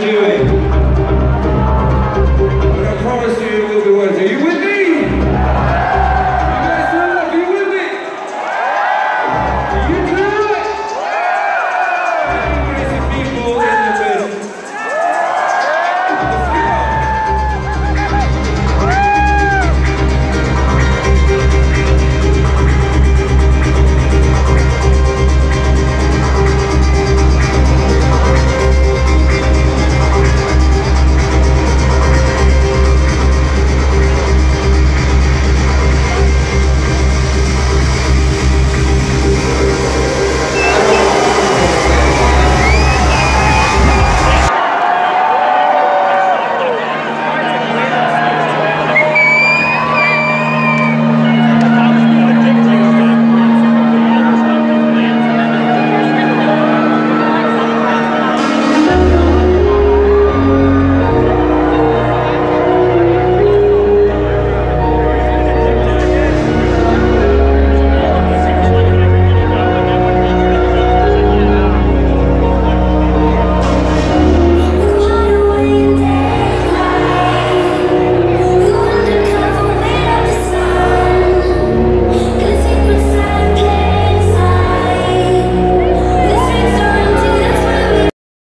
you're doing.